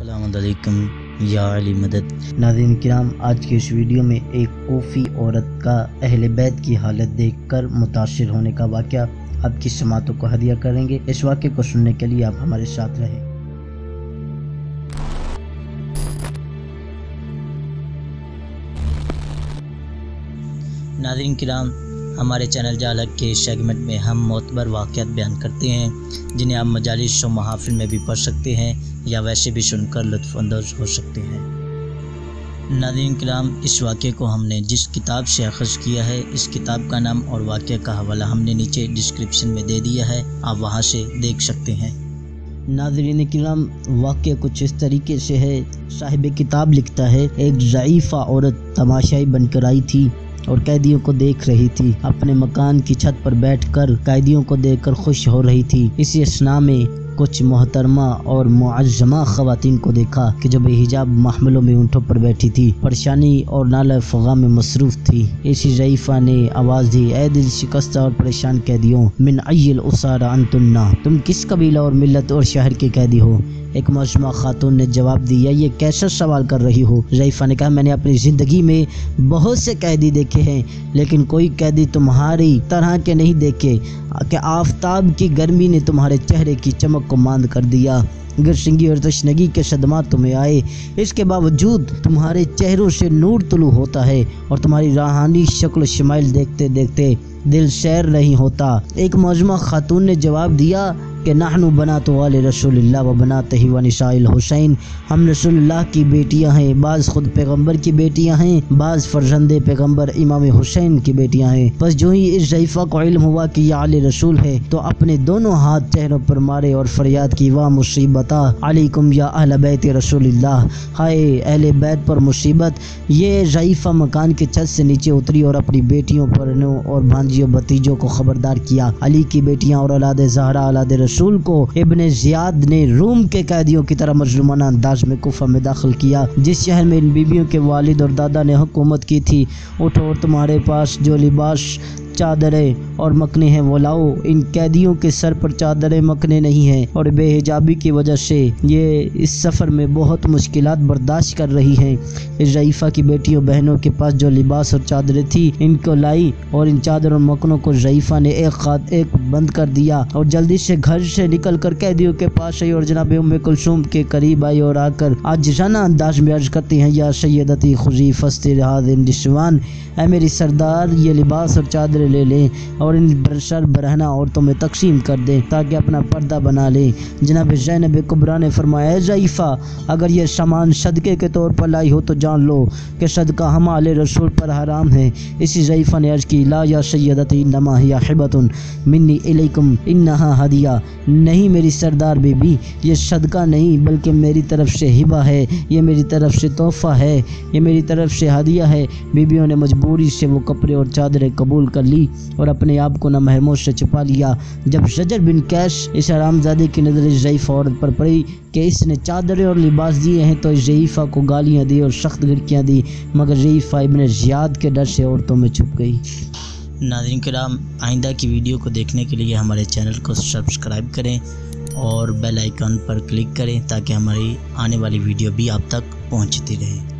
अलैक्म या अली मदद नादिन किराम, आज की इस वीडियो में एक कोफ़ी औरत का अहल बैत की हालत देखकर मुतासर होने का वाक़ आपकी समातों को हदिया करेंगे। इस वाक़े को सुनने के लिए आप हमारे साथ रहें। नादरीन किराम हमारे चैनल जालक के सेगमेंट में हम मोतबर वाक़ात बयान करते हैं, जिन्हें आप मजालिस व महाफिल में भी पढ़ सकते हैं या वैसे भी सुनकर लुफानंदोज हो सकते हैं। नादरीन कलाम इस वाक़े को हमने जिस किताब से अखज़ किया है, इस किताब का नाम और वाक़े का हवाला हमने नीचे डिस्क्रिप्शन में दे दिया है, आप वहाँ से देख सकते हैं। नाजरीन कराम, वाक्य कुछ इस तरीके से है साहिब किताब लिखता है, एक ज़यीफ़ा औरत तमाशाई बनकर आई थी। और कैदियों को देख रही थी। अपने मकान की छत पर बैठकर कैदियों को देखकर खुश हो रही थी। इसी असना में कुछ मोहतरमा और मुआजमा खातन को देखा कि जब हिजाब महमलों में ऊँटों पर बैठी थी, परेशानी और नाला फगा में मसरूफ थी। इसी जईफ़ा ने आवाज़ दी, ए दिल शिकस्त और परेशान कैदियों, मिन अयल उसारा तुम किस कबीला और मिलत और शहर के कैदी हो? एक मौसमा खातून ने जवाब दिया ये कैसा सवाल कर रही हो? रईफा ने कहा, मैंने अपनी ज़िंदगी में बहुत से कैदी देखे हैं, लेकिन कोई कैदी तुम्हारी तरह के नहीं देखे। कि आफ्ताब की गर्मी ने तुम्हारे चेहरे की चमक को मांद कर दिया। गिरसिंगी और तश्नगी के सदमा तुम्हें आए। इसके बावजूद तुम्हारे चेहरों से नूर तुलू होता है और तुम्हारी राहानी शक्ल शमाइल देखते देखते दिल शैर नहीं होता। एक मौजमा खातून ने जवाब दिया कि नाहनु बना तो वाले रसूल व बनाते ही वनसाइल हुसैन। हम रसोल्ला की बेटियाँ हैं, बाज़ खुद पैगंबर की बेटियाँ हैं, बाज़ फर्जंद पैगंबर इमाम हुसैन की बेटियाँ हैं। बस जो ही इस जईफ़ा को इल्म हुआ कि यह आल रसूल है तो अपने दोनों हाथ चेहरों पर मारे और फरियाद की वाह मुसीबता अलीकुम या अहल बैत रसूल हाय अहल बैत पर मुसीबत। ये जईफ़ा मकान के छत से नीचे उतरी और अपनी बेटियों पर और भांजियों, भतीजों को खबरदार किया। अली की बेटियाँ और अलाद जहरा अलाद रसूल रसूल को इबन जियाद ने रूम के कैदियों की तरह मजलूमाना अंदाज में कुफा में दाखिल किया, जिस शहर में इन बीबियों के वालिद और दादा ने हुकूमत की थी। उठो और तुम्हारे पास जो लिबास चादरें और मकने हैं, वो लाओ। इन कैदियों के सर पर चादरें मकने नहीं हैं और बेहिजाबी की वजह से ये इस सफ़र में बहुत मुश्किल बर्दाश्त कर रही हैं। जईफ़ा की बेटियों बहनों के पास जो लिबास और चादरें थी, इनको लाई और इन चादर और मकनों को जईफ़ा ने एक खात एक बंद कर दिया और जल्दी से घर से निकल कर कैदियों के पास आई और जनाब उम कुलसूम के करीब आई और आकर, आज जाना, अंदाज में अर्ज़ करती हैं, या सैदती खुजी फस्ती रिहाज है मेरी सरदार, ये लिबास और चादर ले लें और इन सर बरहना औरतों में तकसीम कर दें, ताकि अपना पर्दा बना लें। जनाब जैनब कुबरा ने फरमाया ज़ईफ़ा अगर यह सामान सदक़े के तौर पर लाई हो तो जान लो कि सदका हम आल रसूल पर हराम है। इसी ज़ईफ़ा ने अर्ज़ की, ला या सैदत नमा या हिबतन मिन्नी इलेकुम इन्हा हदिया। नहीं मेरी सरदार बीबी ये सदका नहीं, बल्कि मेरी तरफ़ से हिबा है ये मेरी तरफ़ से तोहफ़ा है ये मेरी तरफ़ से हदिया है। बीबियों ने मजबूरी से वो कपड़े और चादरें कबूल कर ली और अपने आप को महमूद से छुपा लिया। जब शजर बिन कैश इस आरामजादे की नज़र ज़यीफ़ औरत पर पड़ी कि इसने चादरें और लिबास दिए हैं तो ज़यीफ़ा को गालियाँ दी और सख्त गिरकियाँ दी, मगर ज़यीफ़ा इबन ज़ियाद के डर से औरतों में छुप गई। नाजरन कराम, आइंदा की वीडियो को देखने के लिए हमारे चैनल को सब्सक्राइब करें और बेल आइकन पर क्लिक करें ताकि हमारी आने वाली वीडियो भी आप तक पहुँचती रहे।